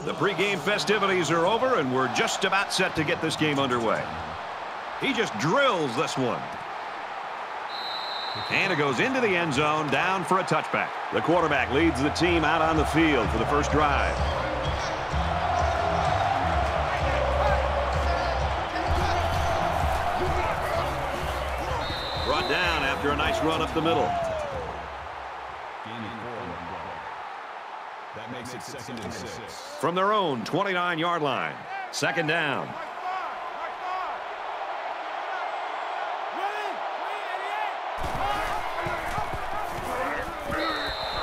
The pregame festivities are over, and we're just about set to get this game underway. He just drills this one. And it goes into the end zone, down for a touchback. The quarterback leads the team out on the field for the first drive. Brought down after a nice run up the middle. Second and six. From their own 29-yard line. Second down.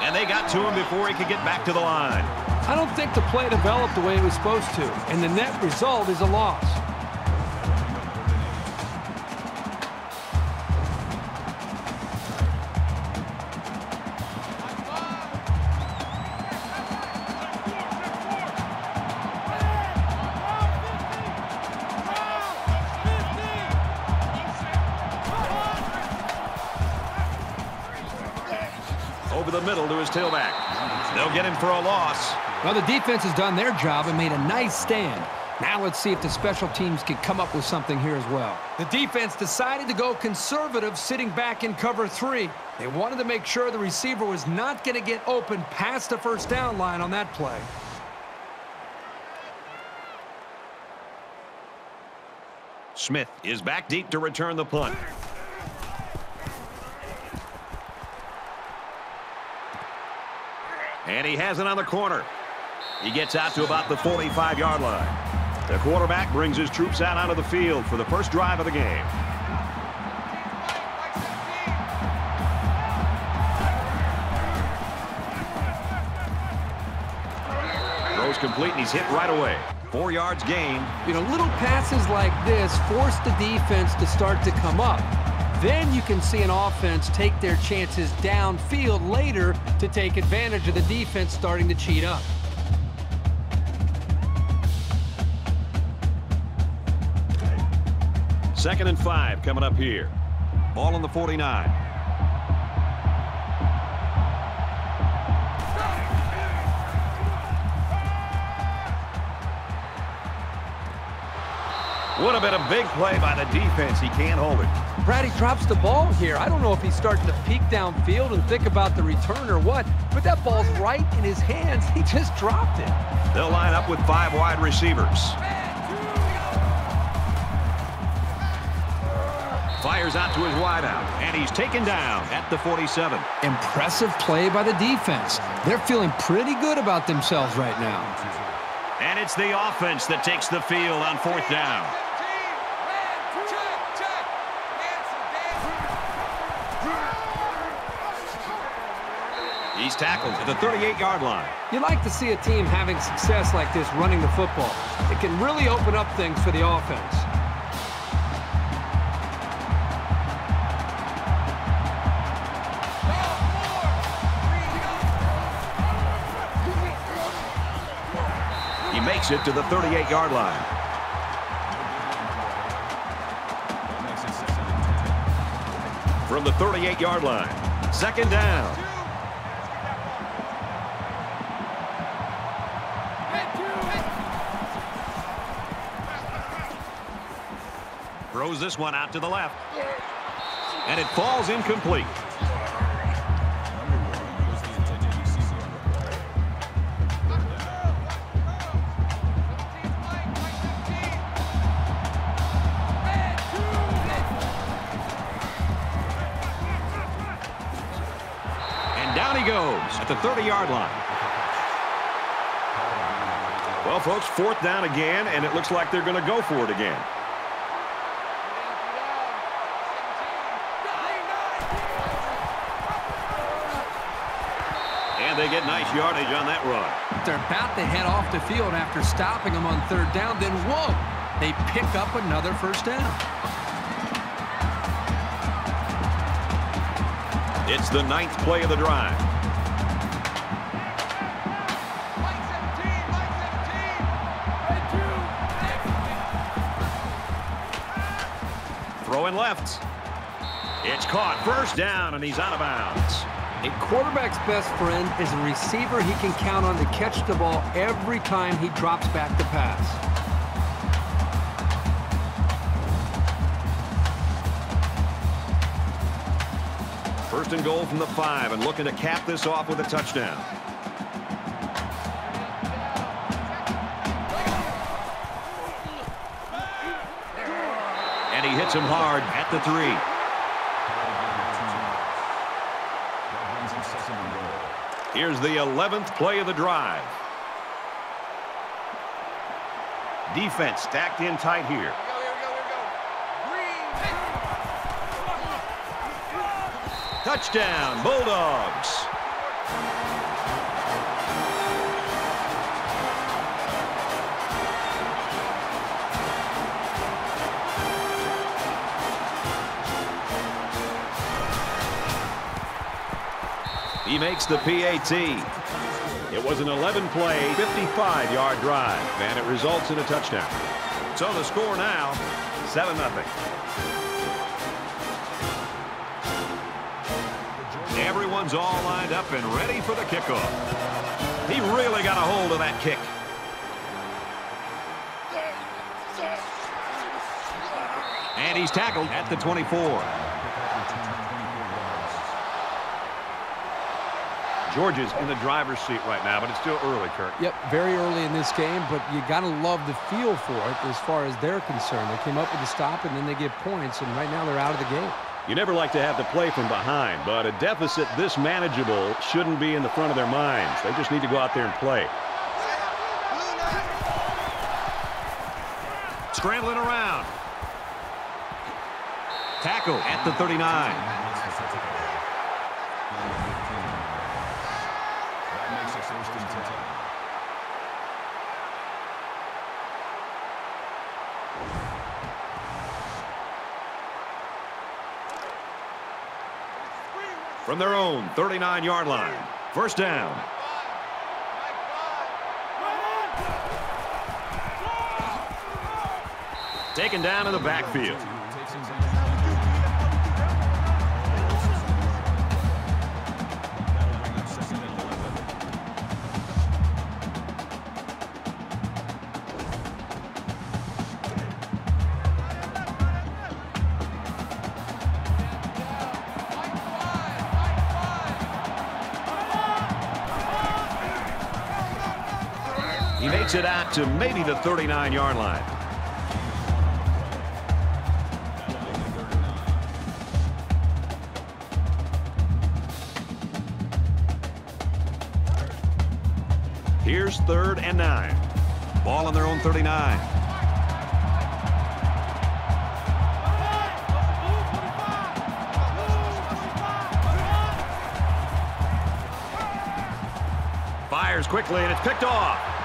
And they got to him before he could get back to the line. I don't think the play developed the way it was supposed to, and the net result is a loss. Over the middle to his tailback. They'll get him for a loss. Well, the defense has done their job and made a nice stand. Now let's see if the special teams can come up with something here as well. The defense decided to go conservative sitting back in cover three. They wanted to make sure the receiver was not going to get open past the first down line on that play. Smith is back deep to return the punt. And he has it on the corner. He gets out to about the 45-yard line. The quarterback brings his troops out onto the field for the first drive of the game. Throws complete, and he's hit right away. Four yards gained. You know, little passes like this force the defense to start to come up. Then you can see an offense take their chances downfield later to take advantage of the defense starting to cheat up. Second and five coming up here. Ball on the 49. Would have been a big play by the defense. He can't hold it. Brad, he drops the ball here. I don't know if he's starting to peek downfield and think about the return or what, but that ball's right in his hands. He just dropped it. They'll line up with five wide receivers. Fires out to his wideout, and he's taken down at the 47. Impressive play by the defense. They're feeling pretty good about themselves right now. And it's the offense that takes the field on fourth down. He's tackled at the 38-yard line. You like to see a team having success like this running the football. It can really open up things for the offense. He makes it to the 38-yard line. From the 38-yard line, second down. Throws this one out to the left. And it falls incomplete. And down he goes at the 30-yard line. Well, folks, fourth down again, and it looks like they're going to go for it again. nice yardage on that run. They're about to head off the field after stopping them on third down. Then, whoa, they pick up another first down. It's the ninth play of the drive. Throwing left. It's caught. First down, and he's out of bounds. A quarterback's best friend is a receiver he can count on to catch the ball every time he drops back to pass. First and goal from the five and looking to cap this off with a touchdown. And he hits him hard at the three. Here's the 11th play of the drive. Defense stacked in tight here. Touchdown, Bulldogs. He makes the PAT. It was an 11-play, 55-yard drive, and it results in a touchdown. So the score now, 7-0. Everyone's all lined up and ready for the kickoff. He really got a hold of that kick. And he's tackled at the 24. Georgia's in the driver's seat right now, but it's still early, Kirk. Yep, very early in this game, but you got to love the feel for it as far as they're concerned. They came up with a stop, and then they get points, and right now they're out of the game. You never like to have to play from behind, but a deficit this manageable shouldn't be in the front of their minds. They just need to go out there and play. Scrambling around. Tackle at the 39. From their own 39-yard line. First down. Taken down in the backfield. It out to maybe the 39-yard line. Here's third and nine. Ball on their own 39. Fires quickly, and it's picked off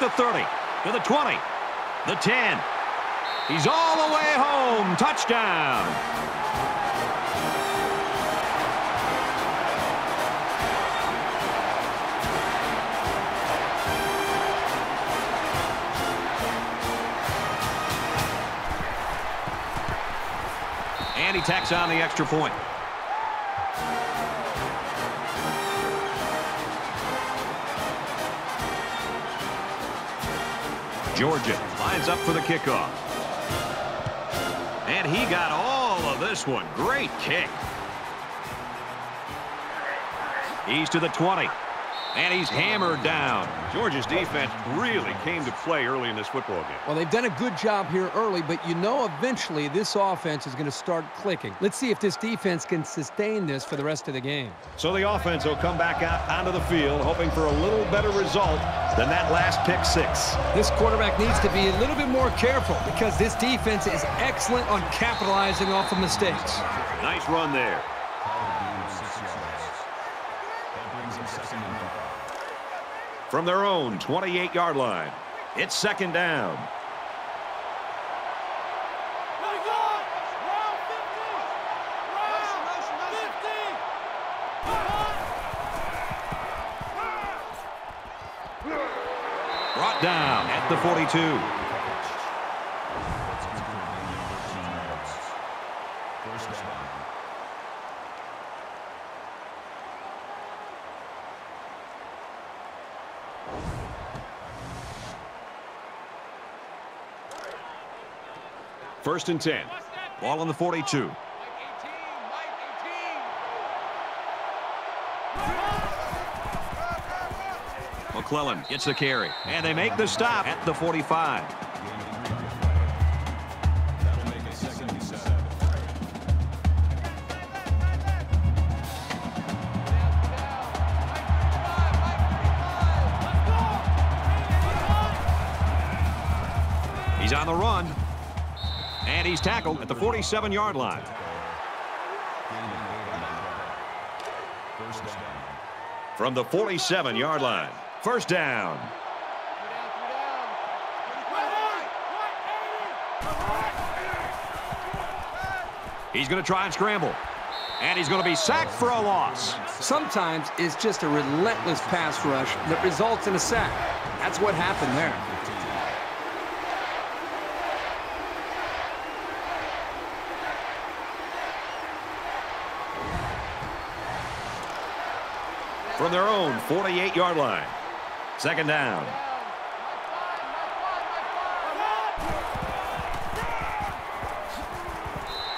the 30, to the 20, the 10. He's all the way home. Touchdown. And he tacks on the extra point. Georgia lines up for the kickoff. And he got all of this one. Great kick. He's to the 20. And he's hammered down. Georgia's defense really came to play early in this football game. Well, they've done a good job here early, but you know eventually this offense is going to start clicking. Let's see if this defense can sustain this for the rest of the game. So the offense will come back out onto the field, hoping for a little better result than that last pick six. This quarterback needs to be a little bit more careful because this defense is excellent on capitalizing off of mistakes. Nice run there. from their own 28-yard line. It's second down. Down at the 42. First and 10. Ball on the 42. McClellan gets the carry. And they make the stop at the 45. He's on the run. And he's tackled at the 47-yard line. From the 47-yard line. First down. He's going to try and scramble. And he's going to be sacked for a loss. Sometimes it's just a relentless pass rush that results in a sack. That's what happened there. from their own 48-yard line. Second down.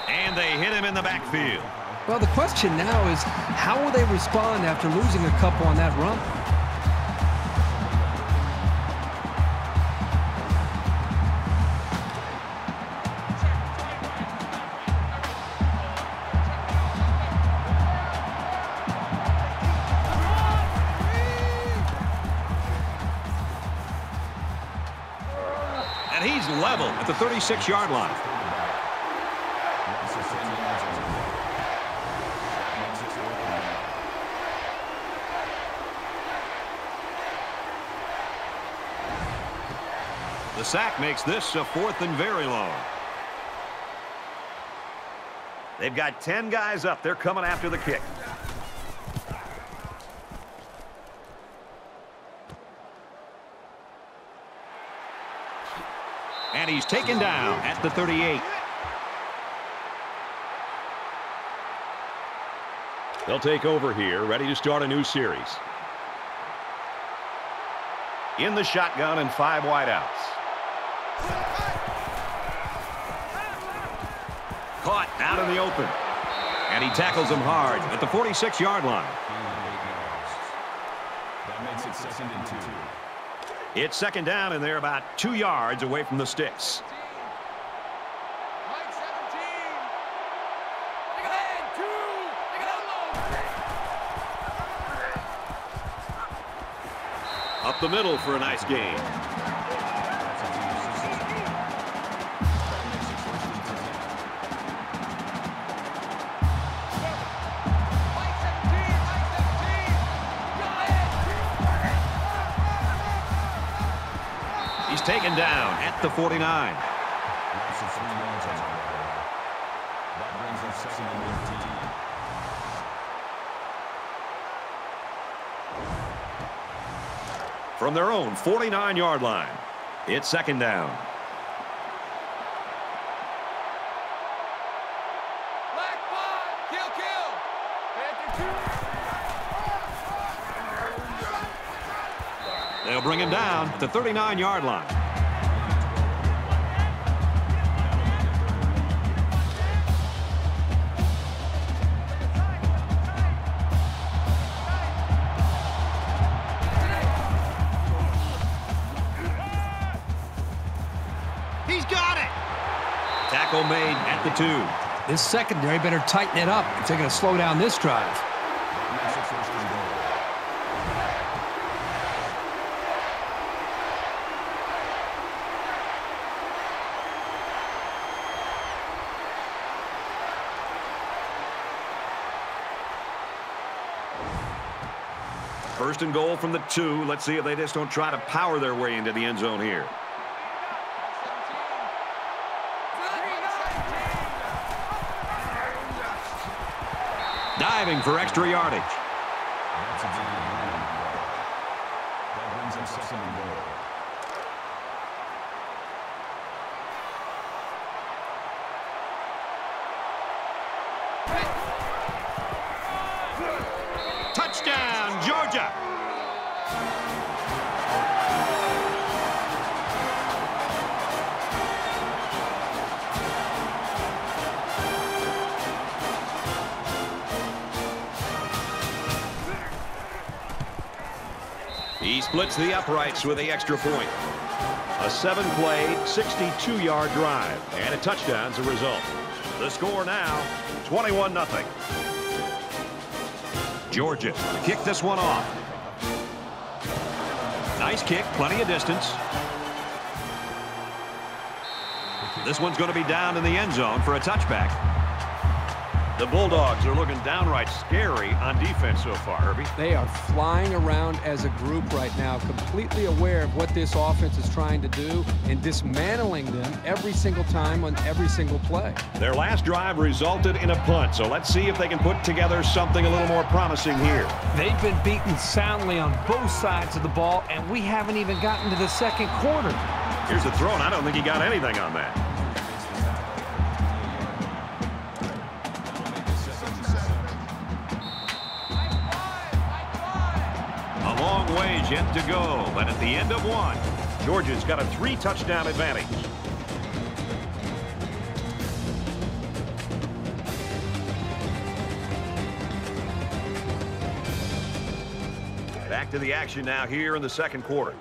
And they hit him in the backfield. Well, the question now is how will they respond after losing a couple on that run? 36-yard line. The sack makes this a fourth and very long. They've got 10 guys up. They're coming after the kick. Taken down at the 38. They'll take over here, ready to start a new series. In the shotgun and five wideouts. Caught out in the open. And he tackles him hard at the 46-yard line. That makes it second and two. It's second down, and they're about two yards away from the sticks. Up the middle for a nice game. Taken down at the 49. From their own 49-yard line, it's second down. They'll bring him down to 39-yard line. He's got it. Tackle made at the two. This secondary better tighten it up if they're going to slow down this drive. First and goal from the two. Let's see if they just don't try to power their way into the end zone here. diving for extra yardage. He splits the uprights with the extra point. A seven-play, 62-yard drive, and a touchdown as a result. The score now, 21-0. Georgia kick this one off. Nice kick, plenty of distance. This one's going to be down in the end zone for a touchback. The Bulldogs are looking downright scary on defense so far, Herbie. They are flying around as a group right now, completely aware of what this offense is trying to do and dismantling them every single time on every single play. Their last drive resulted in a punt, so let's see if they can put together something a little more promising here. They've been beaten soundly on both sides of the ball, and we haven't even gotten to the second quarter. Here's the throw, and I don't think he got anything on that. Yet to go, but at the end of one, Georgia's got a three-touchdown advantage. Back to the action now here in the second quarter.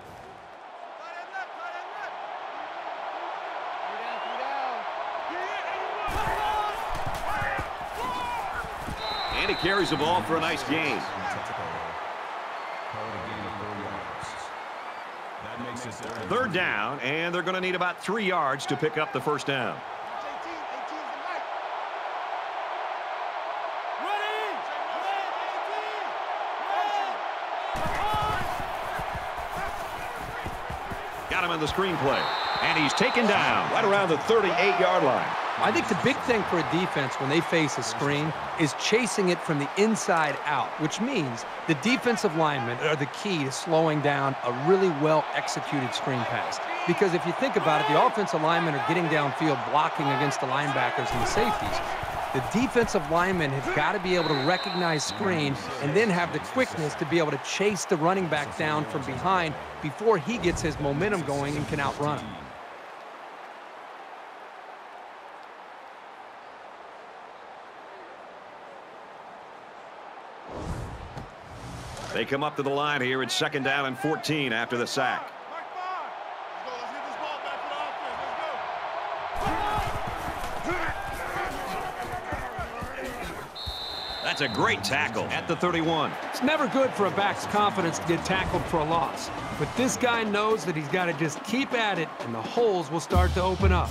And he carries the ball for a nice gain. Third down, and they're going to need about three yards to pick up the first down. Got him in the screenplay. And he's taken down right around the 38-yard line. I think the big thing for a defense when they face a screen is chasing it from the inside out, which means the defensive linemen are the key to slowing down a really well-executed screen pass. Because if you think about it, the offensive linemen are getting downfield, blocking against the linebackers and the safeties. The defensive linemen have got to be able to recognize screen and then have the quickness to be able to chase the running back down from behind before he gets his momentum going and can outrun him. They come up to the line here. It's second down and 14 after the sack. That's a great tackle at the 31. It's never good for a back's confidence to get tackled for a loss. But this guy knows that he's got to just keep at it, and the holes will start to open up.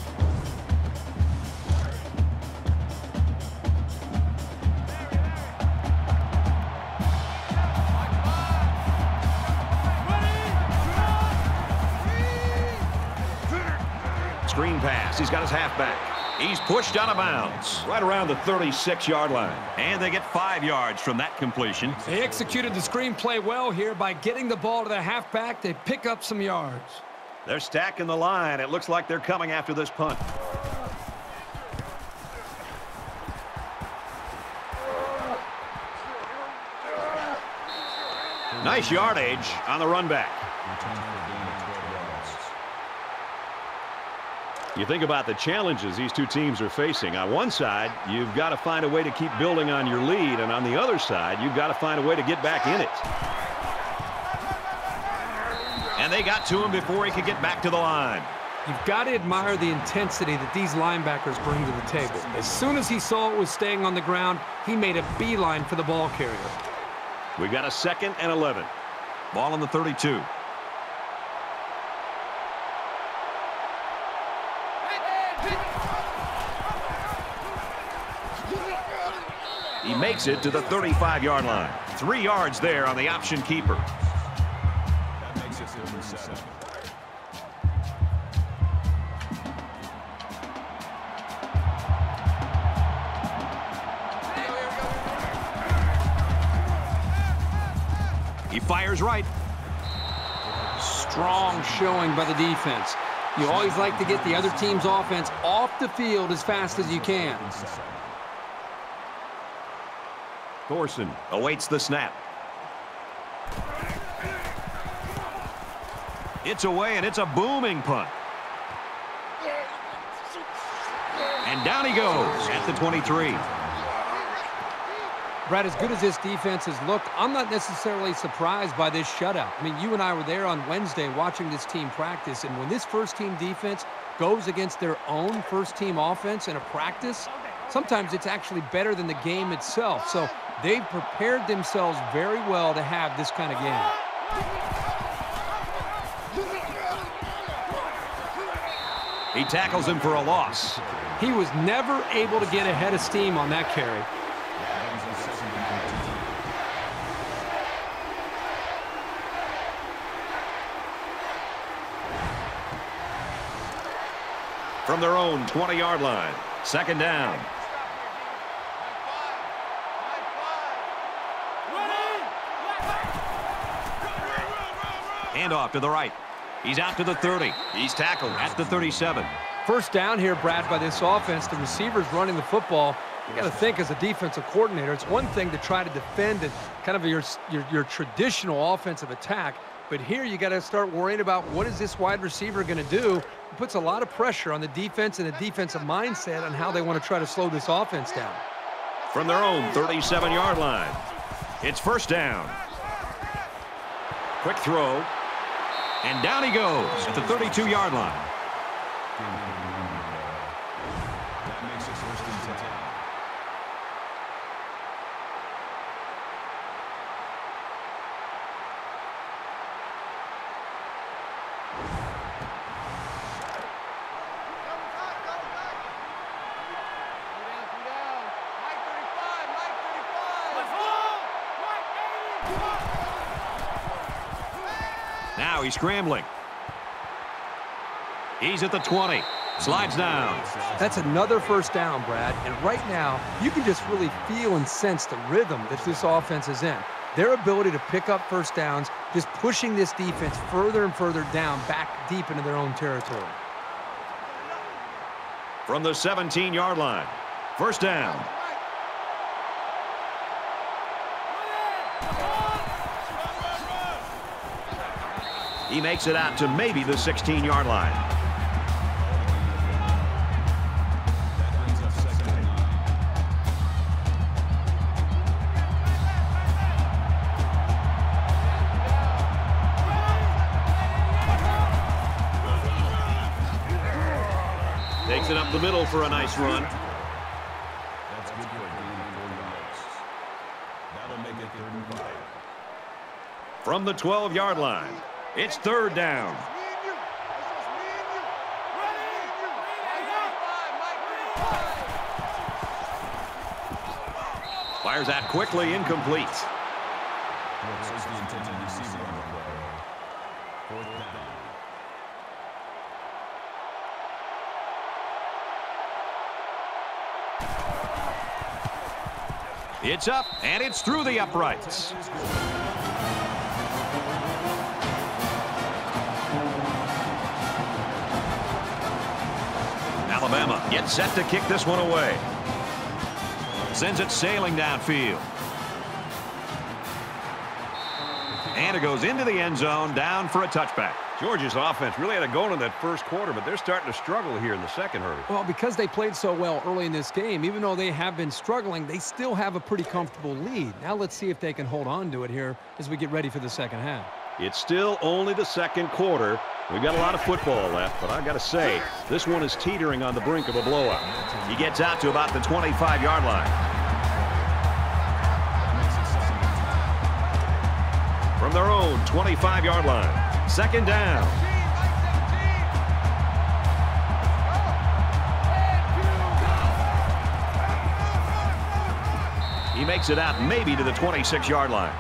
Pass. He's got his halfback. He's pushed out of bounds right around the 36-yard line. And they get five yards from that completion. They executed the screen play well here by getting the ball to the halfback. They pick up some yards. They're stacking the line. It looks like they're coming after this punt. Nice yardage on the run back. You think about the challenges these two teams are facing. On one side, you've got to find a way to keep building on your lead, and on the other side, you've got to find a way to get back in it. And they got to him before he could get back to the line. You've got to admire the intensity that these linebackers bring to the table. As soon as he saw it was staying on the ground, he made a beeline for the ball carrier. We've got a second and 11. Ball on the 32. He makes it to the 35-yard line. Three yards there on the option keeper. He fires right. Strong showing by the defense. You always like to get the other team's offense off the field as fast as you can. Thorson awaits the snap. It's away, and it's a booming punt. And down he goes at the 23. Brad, as good as this defense has looked, I'm not necessarily surprised by this shutout. I mean, you and I were there on Wednesday watching this team practice, and when this first-team defense goes against their own first-team offense in a practice, sometimes it's actually better than the game itself. So they've prepared themselves very well to have this kind of game. He tackles him for a loss. He was never able to get ahead of steam on that carry. From their own 20-yard line, second down. Hand off to the right. He's out to the 30. He's tackled at the 37. First down here, Brad, by this offense. The receiver's running the football. You got to think as a defensive coordinator, it's one thing to try to defend and kind of your, your, your traditional offensive attack, but here you got to start worrying about what is this wide receiver going to do. It puts a lot of pressure on the defense and the defensive mindset on how they want to try to slow this offense down. From their own 37-yard line, it's first down. Quick throw, and down he goes at the 32-yard line. He's scrambling. He's at the 20. Slides down. That's another first down, Brad. And right now, you can just really feel and sense the rhythm that this offense is in. Their ability to pick up first downs, just pushing this defense further and further down, back deep into their own territory. From the 17-yard line, first down. He makes it out to maybe the 16-yard line. Takes it up the middle for a nice run. From the 12-yard line, it's third down. Fires that quickly, incomplete. It's up, and it's through the uprights. Alabama gets set to kick this one away. Sends it sailing downfield. And it goes into the end zone, down for a touchback. Georgia's offense really had a goal in that first quarter, but they're starting to struggle here in the second hurry. Well, because they played so well early in this game, even though they have been struggling, they still have a pretty comfortable lead. Now let's see if they can hold on to it here as we get ready for the second half. It's still only the second quarter. We've got a lot of football left, but I've got to say, this one is teetering on the brink of a blowout. He gets out to about the 25-yard line. From their own 25-yard line, second down. He makes it out maybe to the 26-yard line.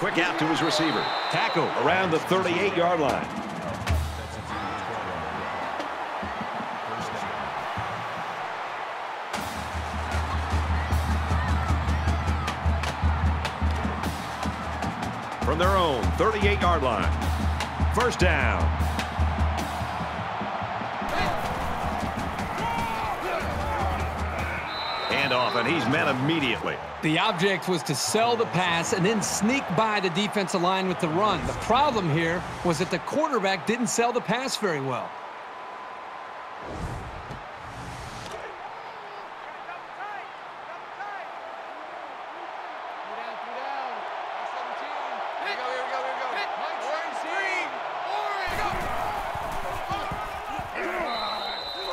Quick out to his receiver. Tackle around the 38-yard line. From their own 38-yard line. First down. Handoff, and he's met immediately. The object was to sell the pass and then sneak by the defensive line with the run. The problem here was that the quarterback didn't sell the pass very well.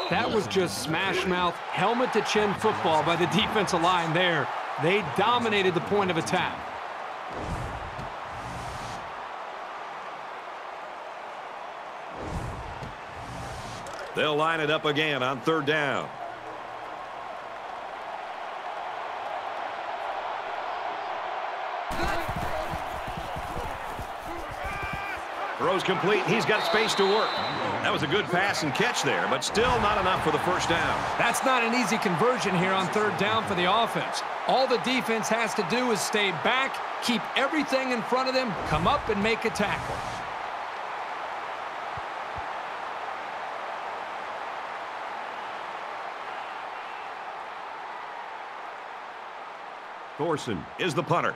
That was just smash mouth, helmet to chin football by the defensive line there. They dominated the point of attack. They'll line it up again on third down. Throws complete. He's got space to work. That was a good pass and catch there, but still not enough for the first down. That's not an easy conversion here on third down for the offense. All the defense has to do is stay back, keep everything in front of them, come up and make a tackle. Thorson is the punter.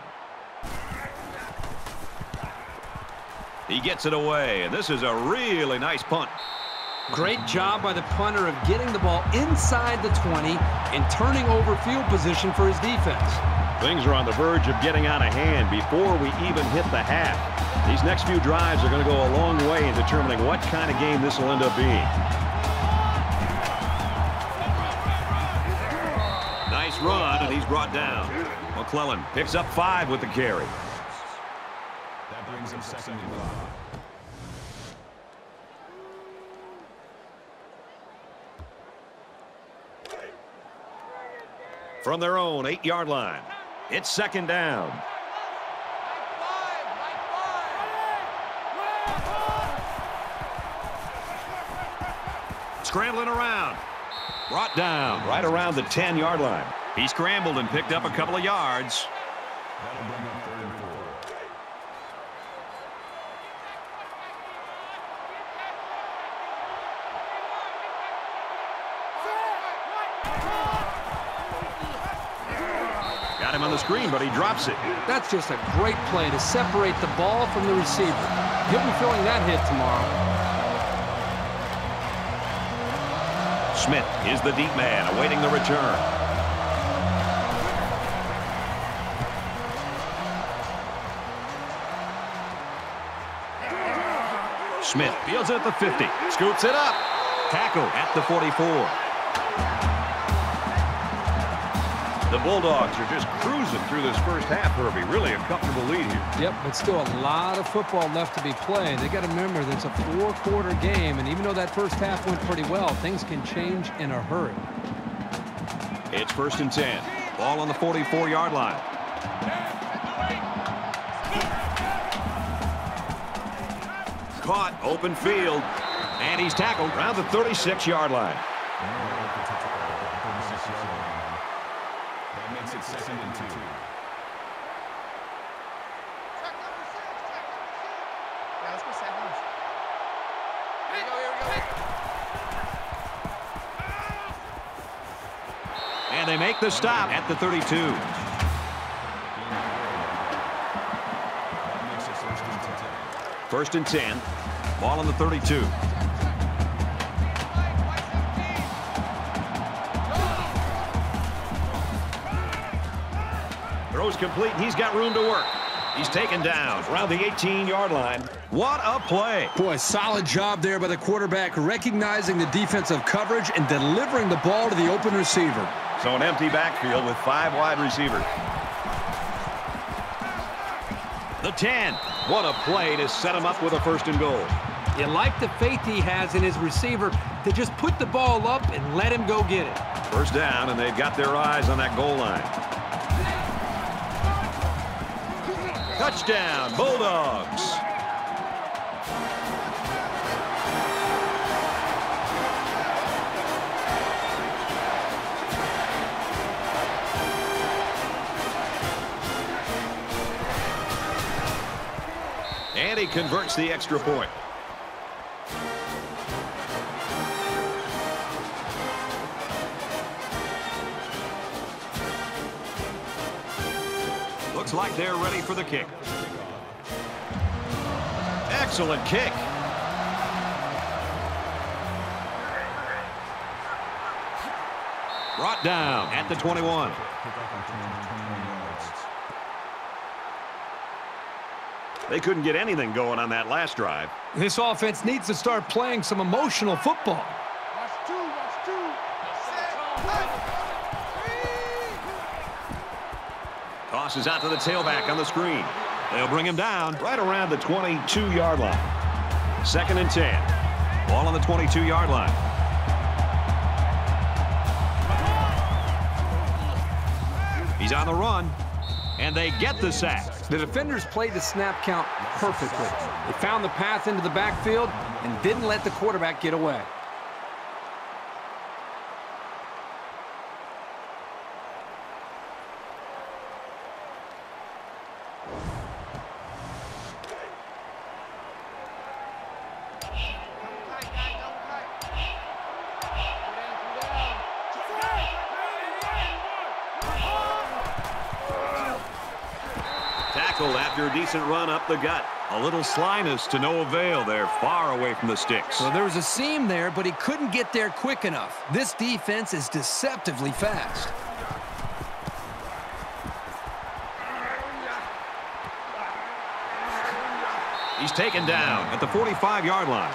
He gets it away, and this is a really nice punt. Great job by the punter of getting the ball inside the 20 and turning over field position for his defense. Things are on the verge of getting out of hand before we even hit the half. These next few drives are going to go a long way in determining what kind of game this will end up being. Nice run, and he's brought down. McClellan picks up five with the carry. That brings him second and five. From their own eight-yard line, it's second down. Scrambling around. Brought down right around the 10-yard line. He scrambled and picked up a couple of yards. Got him on the screen, but he drops it. That's just a great play to separate the ball from the receiver. He'll be feeling that hit tomorrow. Smith is the deep man awaiting the return. Smith fields it at the 50. Scoops it up. Tackle at the 44. The Bulldogs are just cruising through this first half, Herbie. Really a comfortable lead here. Yep, but still a lot of football left to be played. They got to remember that it's a four-quarter game, and even though that first half went pretty well, things can change in a hurry. It's first and 10. Ball on the 44-yard line. Caught, open field, and he's tackled around the 36-yard line. That makes it second and two. Yeah, let's go set homes. Here we go, here we go. And they make the stop at the 32. That makes it first and ten. First and 10. Ball on the 32. Throws complete. He's got room to work. He's taken down around the 18-yard line. What a play. Boy, solid job there by the quarterback, recognizing the defensive coverage and delivering the ball to the open receiver. So an empty backfield with five wide receivers. The 10. What a play to set him up with a first and goal. You like the faith he has in his receiver to just put the ball up and let him go get it. First down, and they've got their eyes on that goal line. Touchdown, Bulldogs. And he converts the extra point. Looks like they're ready for the kick. Excellent kick. Brought down at the 21. They couldn't get anything going on that last drive. This offense needs to start playing some emotional football. Watch two, watch two. Set, Tosses out to the tailback on the screen. They'll bring him down right around the 22-yard line. Second and 10. Ball on the 22-yard line. He's on the run, and they get the sack. The defenders played the snap count perfectly. They found the path into the backfield and didn't let the quarterback get away. Decent run up the gut. A little slyness to no avail there, far away from the sticks. Well, there was a seam there, but he couldn't get there quick enough. This defense is deceptively fast. He's taken down at the 45-yard line.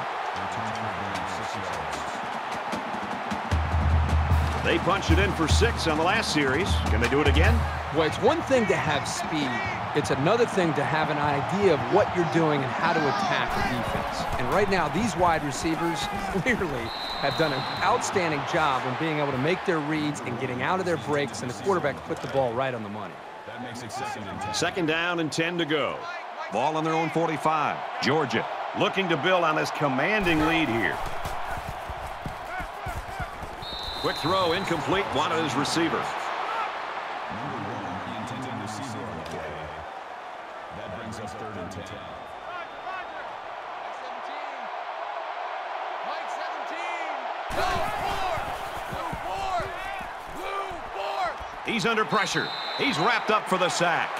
They punched it in for six on the last series. Can they do it again? Well, it's one thing to have speed. It's another thing to have an idea of what you're doing and how to attack the defense. And right now, these wide receivers clearly have done an outstanding job in being able to make their reads and getting out of their breaks, and the quarterback put the ball right on the money. That makes it second and 10. Second down and 10 to go. Ball on their own 45. Georgia looking to build on this commanding lead here. Quick throw, incomplete, one of his receivers. Number one, the intended receiver on the play. That brings us third and 10. Mike 17. Mike 17. Blue four. Blue four. Blue four. He's under pressure. He's wrapped up for the sack.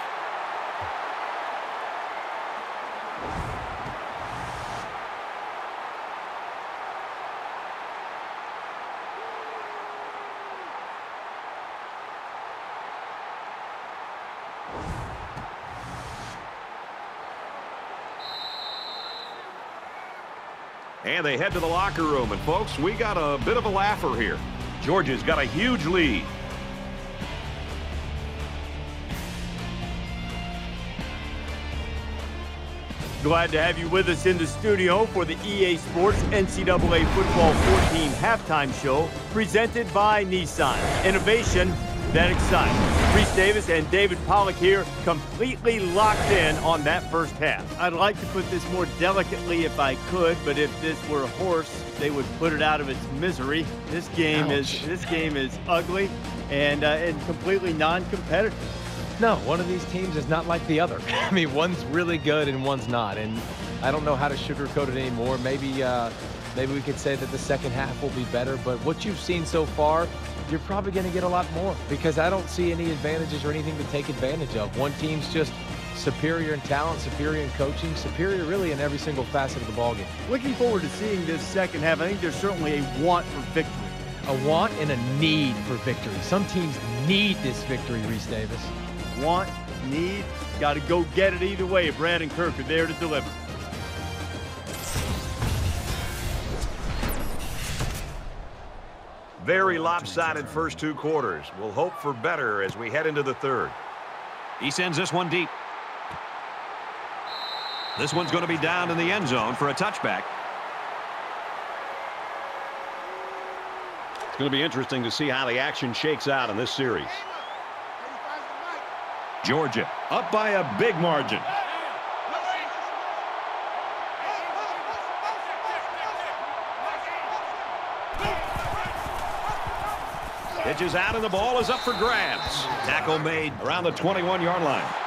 And they head to the locker room. And, folks, we got a bit of a laugher here. Georgia's got a huge lead. Glad to have you with us in the studio for the EA Sports NCAA Football 14 halftime show presented by Nissan. Innovation that excites. Rece Davis and David Pollack here completely locked in on that first half. I'd like to put this more delicately if I could, but if this were a horse, they would put it out of its misery. This game is this game is ugly and uh, and completely non-competitive. No, one of these teams is not like the other. I mean, one's really good and one's not, and I don't know how to sugarcoat it anymore. Maybe, uh, maybe we could say that the second half will be better. But what you've seen so far, you're probably going to get a lot more because I don't see any advantages or anything to take advantage of. One team's just superior in talent, superior in coaching, superior really in every single facet of the ballgame. Looking forward to seeing this second half. I think there's certainly a want for victory. A want and a need for victory. Some teams need this victory, Rece Davis. Want, need, got to go get it either way. Brad and Kirk are there to deliver. Very lopsided first two quarters. We'll hope for better as we head into the third. He sends this one deep. This one's going to be down in the end zone for a touchback. It's going to be interesting to see how the action shakes out in this series. 85's the Mike. Georgia up by a big margin. Pitches out and the ball is up for grabs. Tackle made around the 21-yard line.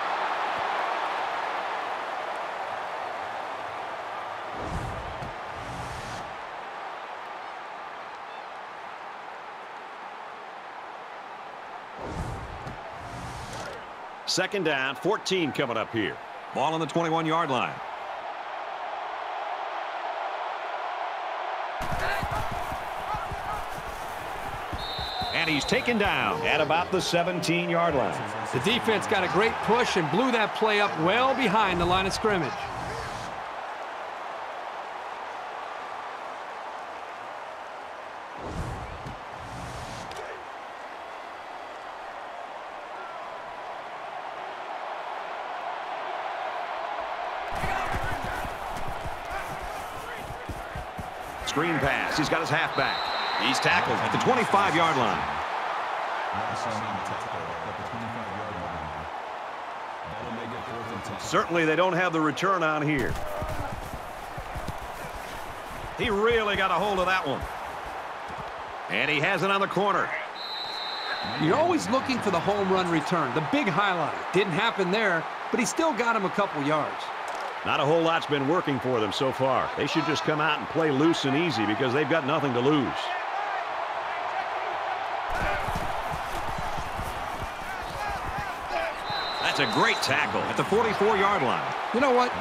Second down, 14 coming up here. Ball on the 21-yard line. And he's taken down at about the 17-yard line. The defense got a great push and blew that play up well behind the line of scrimmage. Screen pass. He's got his halfback. He's tackled at the 25-yard line. Certainly they don't have the return on here. He really got a hold of that one. And he has it on the corner. You're always looking for the home run return, the big highlight. Didn't happen there, but he still got him a couple yards. Not a whole lot's been working for them so far. They should just come out and play loose and easy because they've got nothing to lose. That's a great tackle at the 44-yard line. You know what?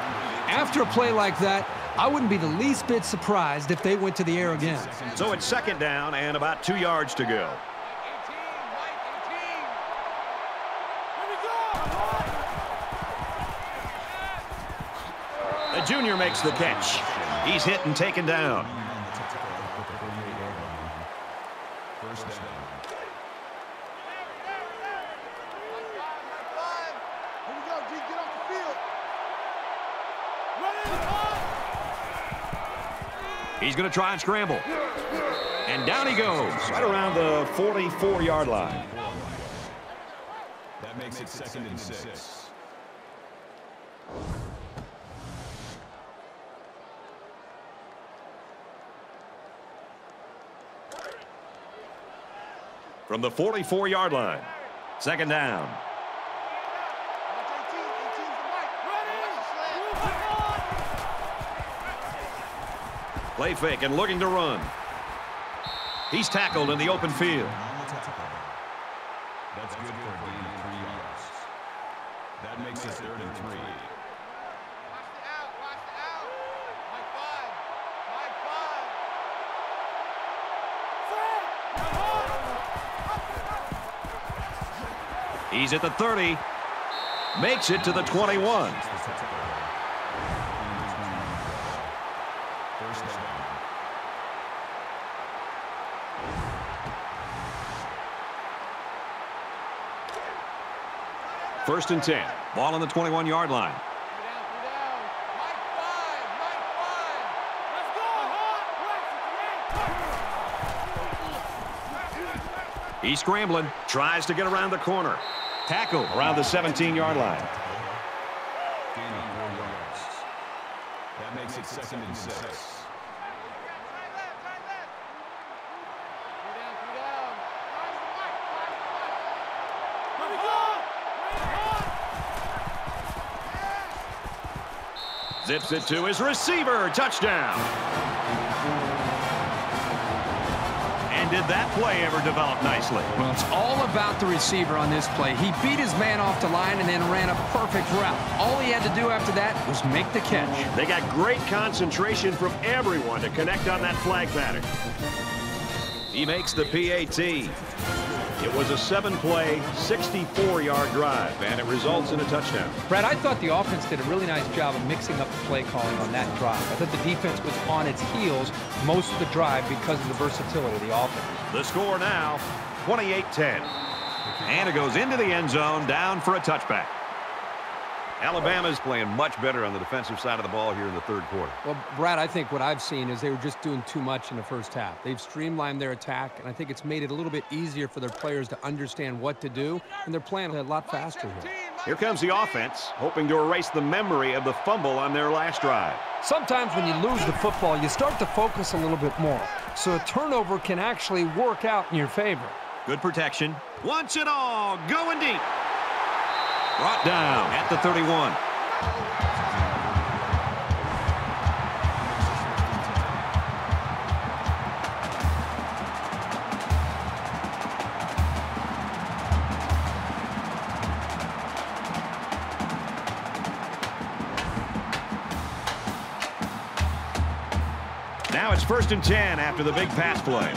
After a play like that, I wouldn't be the least bit surprised if they went to the air again. So it's second down and about two yards to go. We go. The junior makes the catch. He's hit and taken down. First down. Here we go, G. Get off the field. Run it, run. He's going to try and scramble. And down he goes, right around the 44-yard line. That makes it second and six. From the 44-yard line. Second down. Watch 18. 18's the Mike. Ready. Move it. Play fake and looking to run. He's tackled in the open field. He's at the 30. Makes it to the 21. First. And 10. Ball on the 21-yard line. He's scrambling. Tries to get around the corner. Tackle around the 17-yard line. Gain of four yards. That makes it second and six. Try left. Try left. Three down. Three down. Find the Mike. Find the Mike. Here we go. Zips it to his receiver. Touchdown. And did that play ever develop nicely? Well, it's all about the receiver on this play. He beat his man off the line and then ran a perfect route. All he had to do after that was make the catch. They got great concentration from everyone to connect on that flag pattern. He makes the PAT. It was a seven-play, 64-yard drive, and it results in a touchdown. Brad, I thought the offense did a really nice job of mixing up the play calling on that drive. I thought the defense was on its heels most of the drive because of the versatility of the offense. The score now, 28-10. And it goes into the end zone, down for a touchback. Alabama's playing much better on the defensive side of the ball here in the third quarter. Well, Brad, I think what I've seen is they were just doing too much in the first half. They've streamlined their attack, and I think it's made it a little bit easier for their players to understand what to do, and they're playing a lot faster here. Here comes the offense, hoping to erase the memory of the fumble on their last drive. Sometimes when you lose the football, you start to focus a little bit more, so a turnover can actually work out in your favor. Good protection. Once it all. Going deep. Brought down at the 31. First and 10 after the big pass play.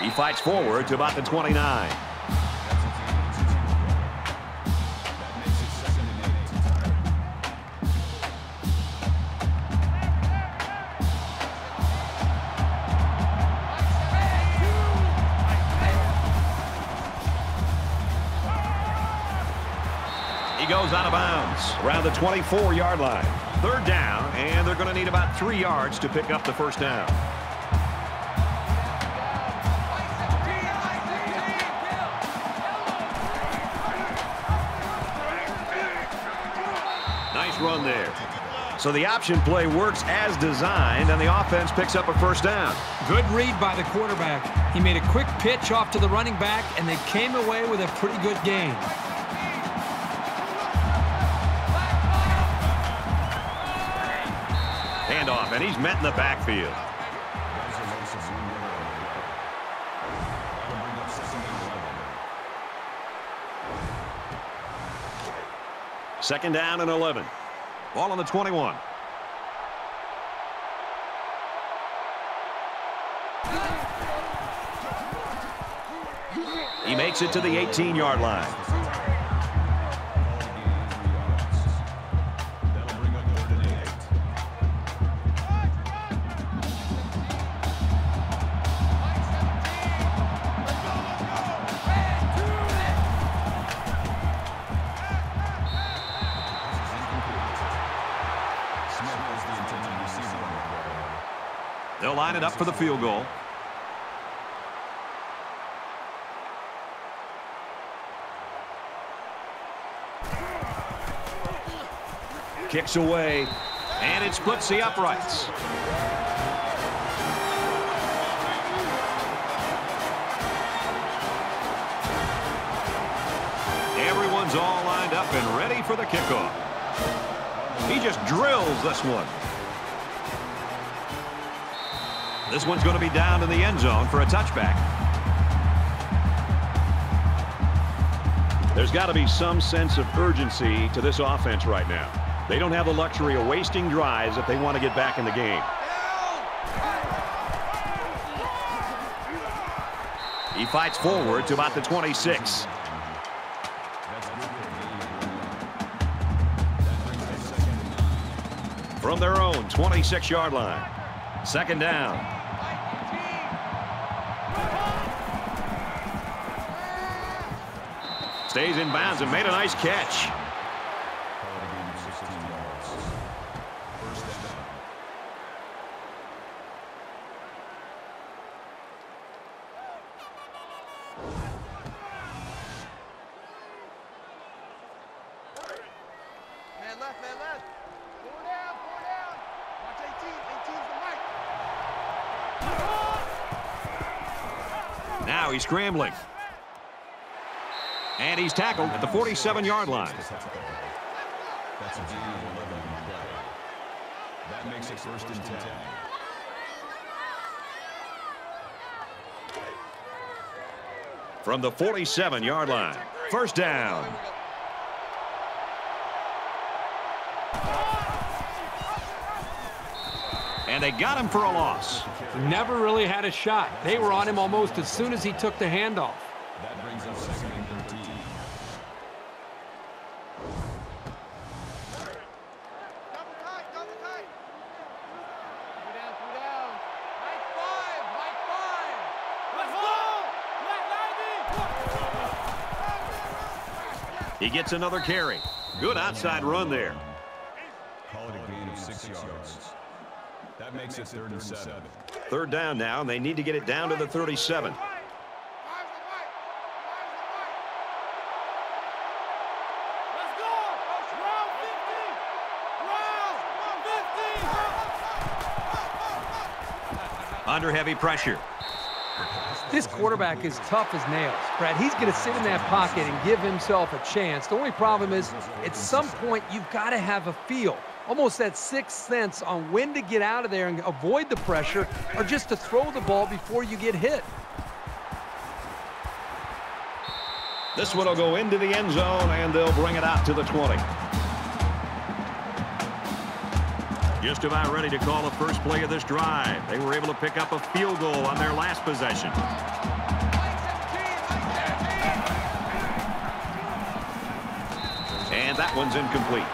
He fights forward to about the 29. Goes out of bounds around the 24-yard line. Third down, and they're going to need about three yards to pick up the first down. Nice run there. So the option play works as designed, and the offense picks up a first down. Good read by the quarterback. He made a quick pitch off to the running back, and they came away with a pretty good game. And he's met in the backfield. Second down and 11. Ball on the 21. He makes it to the 18-yard line. Line it up for the field goal. Kicks away, and it splits the uprights. Everyone's all lined up and ready for the kickoff. He just drills this one. This one's going to be down in the end zone for a touchback. There's got to be some sense of urgency to this offense right now. They don't have the luxury of wasting drives if they want to get back in the game. He fights forward to about the 26. From their own 26-yard line. Second down. Stays in bounds and made a nice catch. Call it a gain of 16 yards. First down. Man left, man left. Four down, four down. Watch 18. 18's the mic. Now he's scrambling. And he's tackled at the 47-yard line. That's a gain of 11 on the play. That makes it first and 10. From the 47-yard line. First down. And they got him for a loss. Never really had a shot. They were on him almost as soon as he took the handoff. He gets another carry. Good outside run there. Call it a gain of six yards. That makes it third and seven. Third down now, and they need to get it down to the 37. Five's the mic. Five's the mic. Let's go. Round 50. Round 50. Under heavy pressure. This quarterback is tough as nails. Brad, he's going to sit in that pocket and give himself a chance. The only problem is, at some point, you've got to have a feel, almost that sixth sense on when to get out of there and avoid the pressure or just to throw the ball before you get hit. This one will go into the end zone, and they'll bring it out to the 20. Just about ready to call the first play of this drive. They were able to pick up a field goal on their last possession. And that one's incomplete.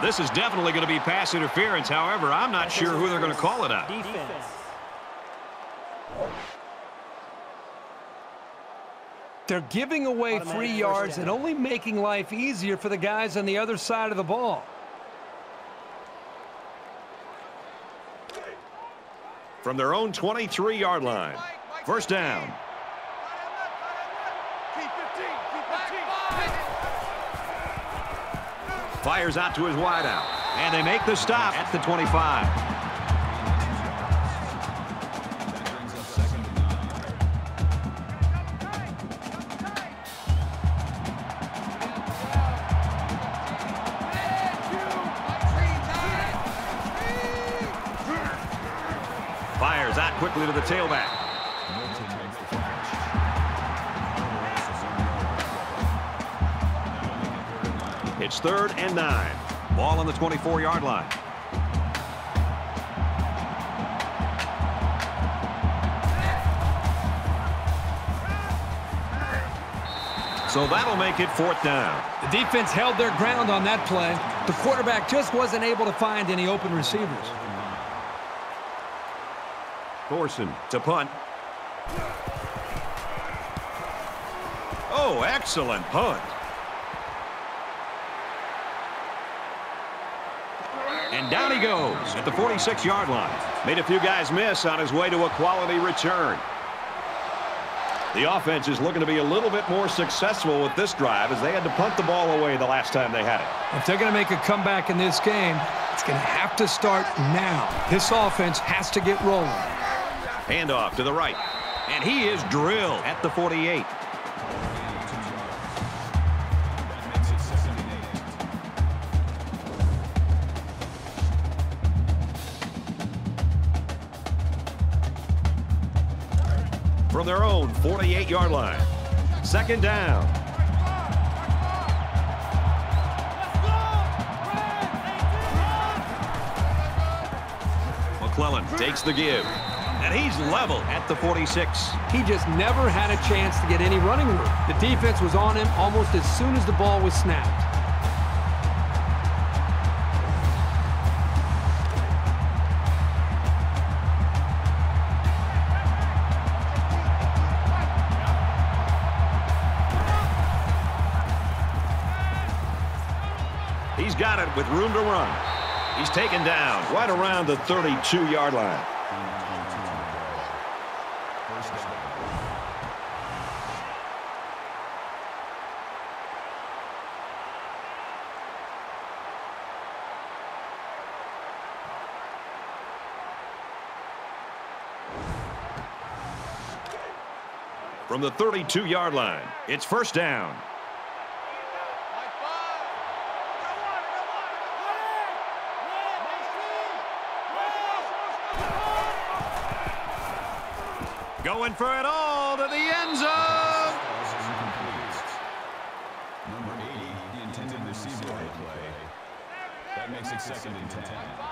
This is definitely going to be pass interference. However, I'm not sure who they're going to call it on. Defense. They're giving away Automatic three first yards and only making life easier for the guys on the other side of the ball. From their own 23-yard line. First down. Keep 15. Keep 15. Fires out to his wideout. And they make the stop at the 25. Quickly to the tailback. It's third and nine. Ball on the 24-yard line. So that'll make it fourth down. The defense held their ground on that play. The quarterback just wasn't able to find any open receivers. Thorson to punt. Oh, excellent punt. And down he goes at the 46-yard line. Made a few guys miss on his way to a quality return. The offense is looking to be a little bit more successful with this drive as they had to punt the ball away the last time they had it. If they're going to make a comeback in this game, it's going to have to start now. This offense has to get rolling. Handoff to the right. And he is drilled at the 48. That makes it second and eight. From their own 48-yard line. Second down. McClellan takes the give. And he's level at the 46. He just never had a chance to get any running room. The defense was on him almost as soon as the ball was snapped. He's got it with room to run. He's taken down right around the 32-yard line. from the 32-yard line. It's first down. Going for it all to the end zone. Number 80, the intended receiver play. That makes it second and 10.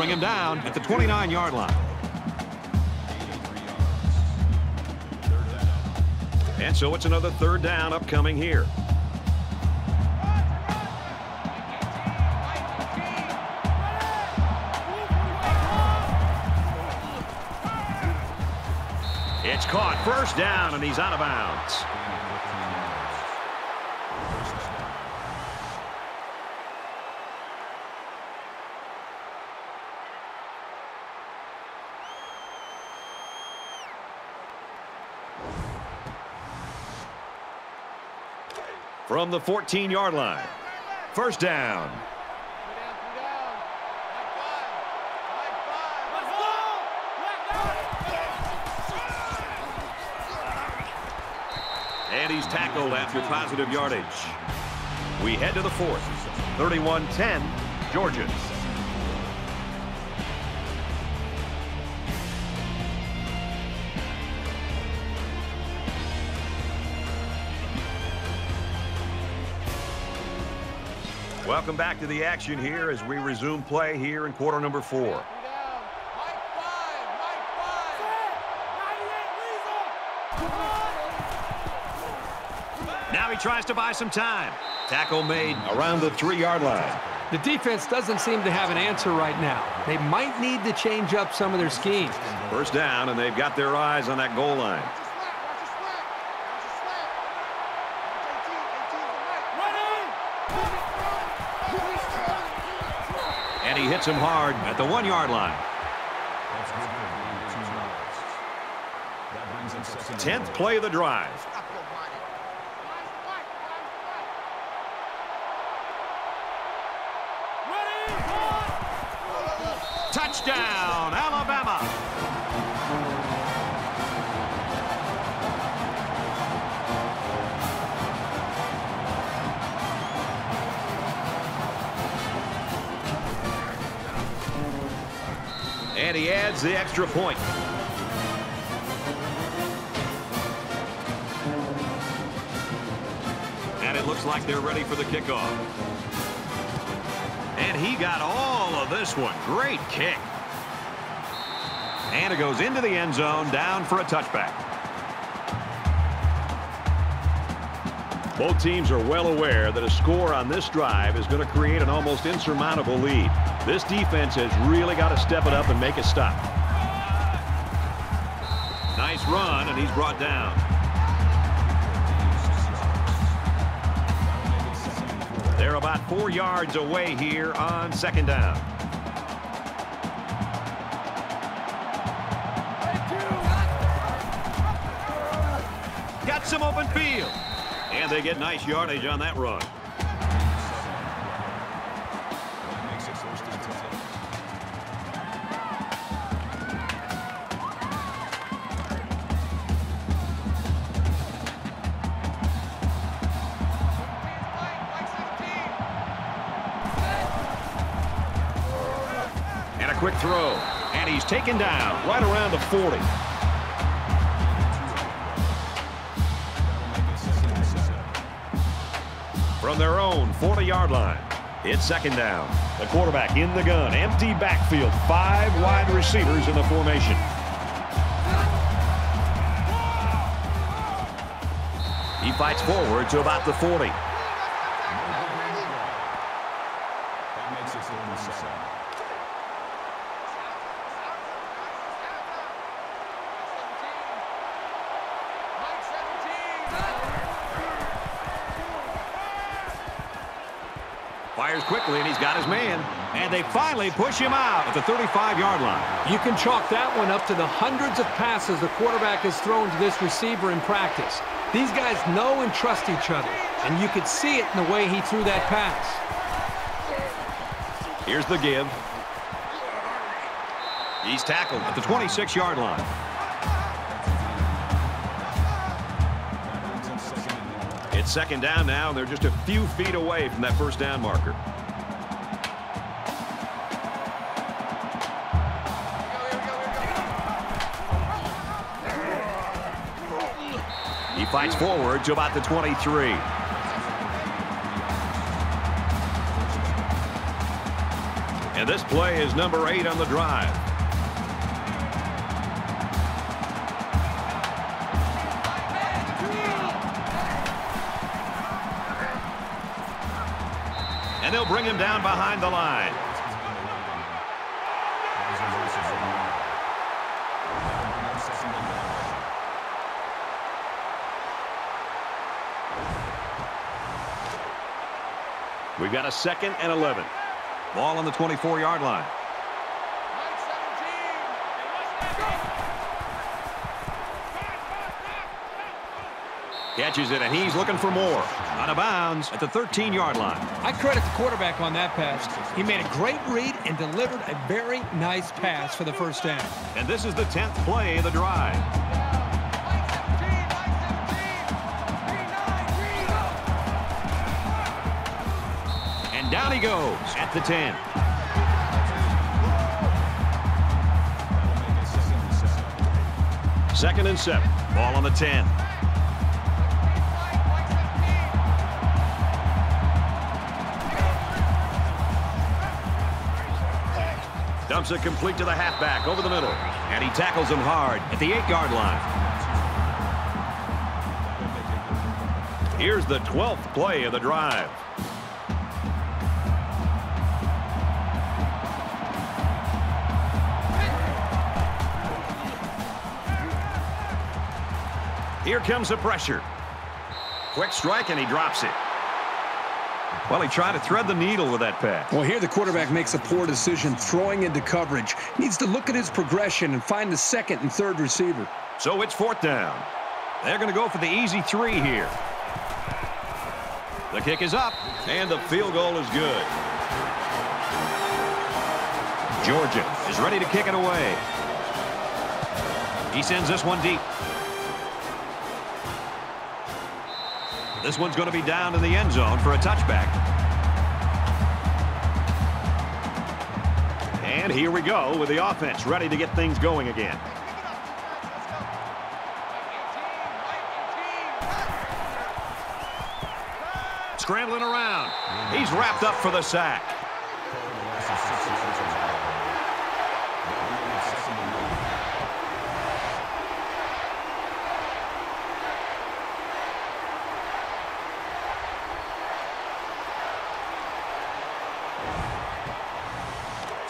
Bring him down at the 29-yard line. 83 yards. Third down. And so it's another third down upcoming here. It's caught first down and he's out of bounds. Gain of 15 yards. First down. From the 14-yard line. First down. And he's tackled after positive yardage. We head to the fourth. 31-10, Georgia. Welcome back to the action here as we resume play here in quarter number four. Two down. Mike five. Mike five. Now he tries to buy some time. Tackle made around the three-yard line. The defense doesn't seem to have an answer right now. They might need to change up some of their schemes. First down, and they've got their eyes on that goal line. Watch your slant. Watch your slant. Watch your slant. Watch 18. 18's the Mike. And he hits him hard at the one-yard line. That's good for gain of two yards. That brings up second. and Tenth play of the drive. And he adds the extra point. And it looks like they're ready for the kickoff. And he got all of this one. Great kick. And it goes into the end zone, down for a touchback. Both teams are well aware that a score on this drive is going to create an almost insurmountable lead. This defense has really got to step it up and make a stop. Nice run, and he's brought down. They're about four yards away here on second down. Got some open field. And they get nice yardage on that run. Quick throw. And he's taken down right around the 40. 40-yard line. It's second down. The quarterback in the gun. Empty backfield. Five wide receivers in the formation. He fights forward to about the 40. That makes it third and seven. Mike 17. Fires quickly, and he's got his man. And they finally push him out at the 35-yard line. You can chalk that one up to the hundreds of passes the quarterback has thrown to this receiver in practice. These guys know and trust each other, and you could see it in the way he threw that pass. Here's the give. He's tackled at the 26-yard line. That brings up second and one. It's second down now, and they're just a few feet away from that first down marker. Fights forward to about the 23. And this play is number eight on the drive. And they'll bring him down behind the line. We've got a second and 11. Ball on the 24-yard line. Catches it, and he's looking for more. Out of bounds at the 13-yard line. I credit the quarterback on that pass. He made a great read and delivered a very nice pass for the first down. And this is the 10th play of the drive. goes at the 10. Second and seven. Ball on the 10. Dumps it complete to the halfback over the middle. And he tackles him hard at the eight-yard line. Here's the 12th play of the drive. Here comes the pressure. Quick strike, and he drops it. Well, he tried to thread the needle with that pass. Well, here the quarterback makes a poor decision throwing into coverage. Needs to look at his progression and find the second and third receiver. So it's fourth down. They're going to go for the easy three here. The kick is up, and the field goal is good. Georgia is ready to kick it away. He sends this one deep. This one's going to be down in the end zone for a touchback. And here we go with the offense ready to get things going again. Scrambling around. He's wrapped up for the sack.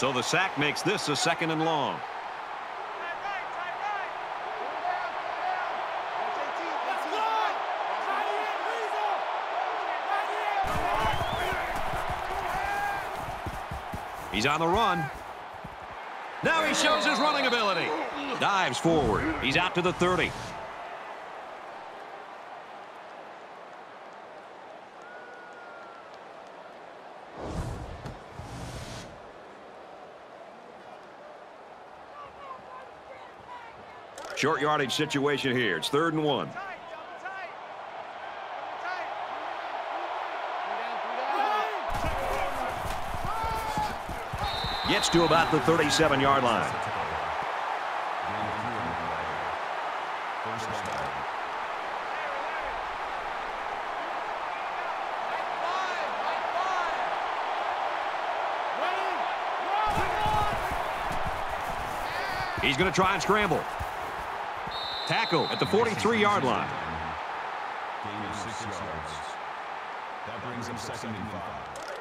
So the sack makes this a second and long. He's on the run. Now he shows his running ability. Dives forward. He's out to the 30. Short yardage situation here. It's third and one. Gets to about the 37-yard line. He's going to try and scramble. Tackle at the 43-yard line. Gain of six yards. That brings second and five.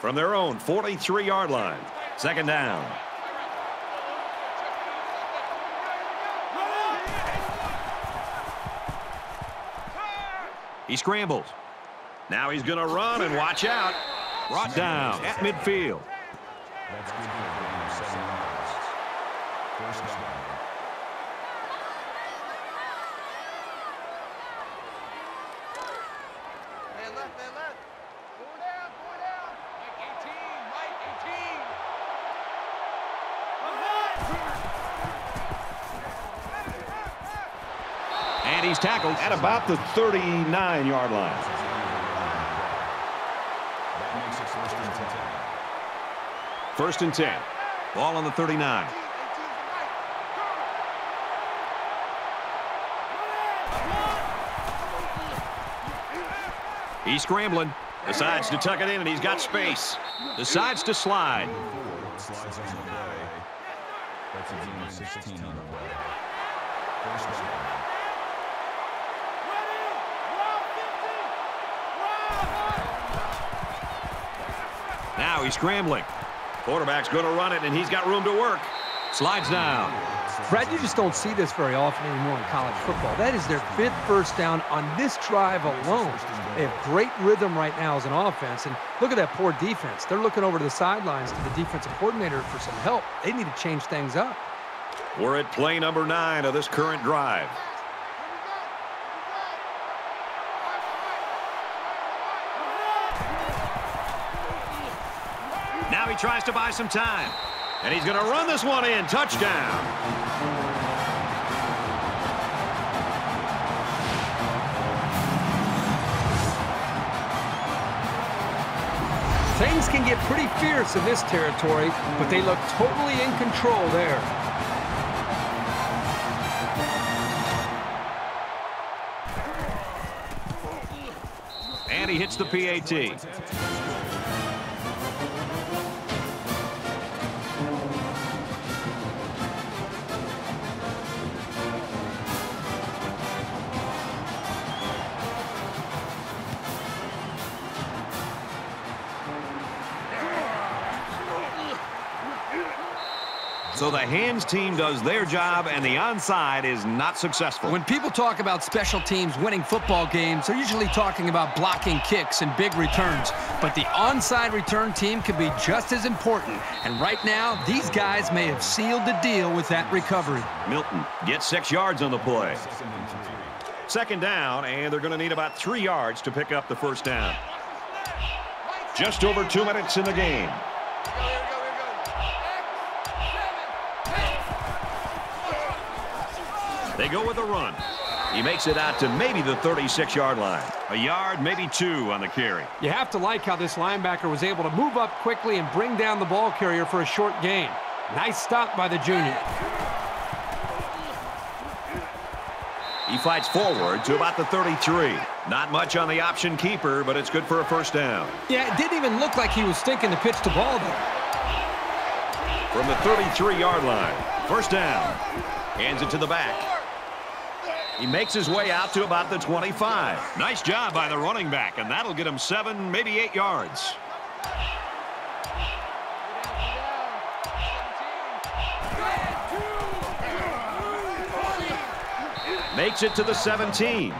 From their own 43-yard line. Second down. He scrambles. Now he's going to run and watch out. Brought down at midfield. That's good for a gain of seven yards. First down. Man left, man left. Four down, four down. Mike 18, Mike 18. And he's tackled at about the 39-yard line. First and ten. First and 10. Ball on the 39. 18 for Mike. He's scrambling. Decides to tuck it in, and he's got space. Decides to slide. That's a gain of 16 on the. Now he's scrambling. Quarterback's going to run it, and he's got room to work. Slides down. Brad, you just don't see this very often anymore in college football. That is their fifth first down on this drive alone. They have great rhythm right now as an offense. And look at that poor defense. They're looking over to the sidelines to the defensive coordinator for some help. They need to change things up. We're at play number nine of this current drive. Tries to buy some time. And he's going to run this one in. Touchdown. Things can get pretty fierce in this territory, but they look totally in control there. And he hits the PAT. So the hands team does their job, and the onside is not successful. When people talk about special teams winning football games, they're usually talking about blocking kicks and big returns. But the onside return team can be just as important. And right now, these guys may have sealed the deal with that recovery. Milton gets six yards on the play. Second down, and they're going to need about three yards to pick up the first down. Just over two minutes in the game. They go with a run. He makes it out to maybe the 36-yard line. A yard, maybe two on the carry. You have to like how this linebacker was able to move up quickly and bring down the ball carrier for a short gain. Nice stop by the junior. He fights forward to about the 33. Not much on the option keeper, but it's good for a first down. Yeah, it didn't even look like he was thinking to pitch the ball there. From the 33-yard line, first down. Hands it to the back. He makes his way out to about the 25. Nice job by the running back, and that'll get him seven, maybe eight yards. Makes it to the 17.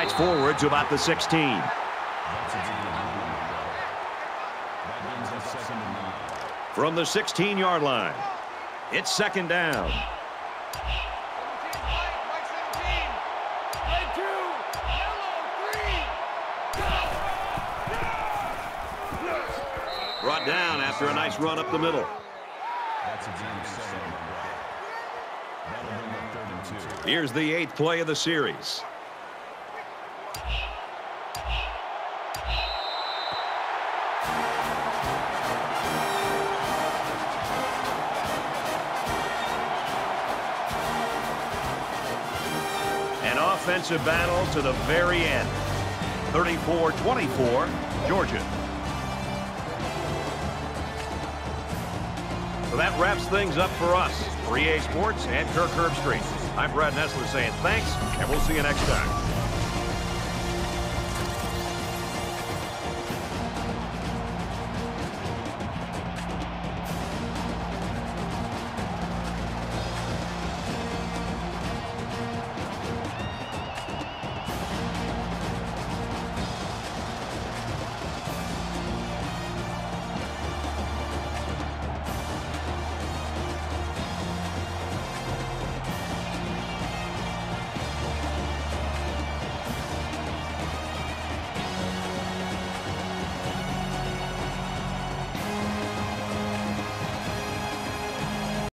Fights forward to about the 16. From the 16-yard line, it's second down. Brought down after a nice run up the middle. Here's the eighth play of the series. An offensive battle to the very end. 34-24, Georgia. So that wraps things up for us. For EA Sports and Kirk Herbstreit. I'm Brad Nessler saying thanks, and we'll see you next time.